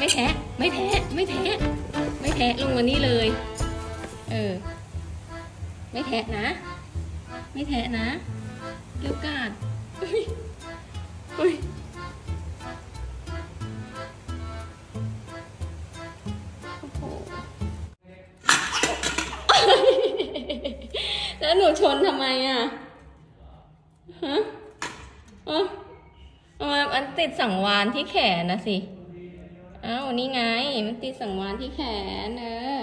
ไม่แทะไม่แทะไม่แทะไม่แทะลงมานี่เลย เออ ไม่แทะนะ ไม่แทะนะเกี่ยวกาดอุ๊ยอุ๊ยแล้วหนูชนทำไมอะ ฮะอ๋อเอามามันติดสังวานที่แขนนะสิ อ้าวนี่ไงมันติดสังวานที่แขนเออ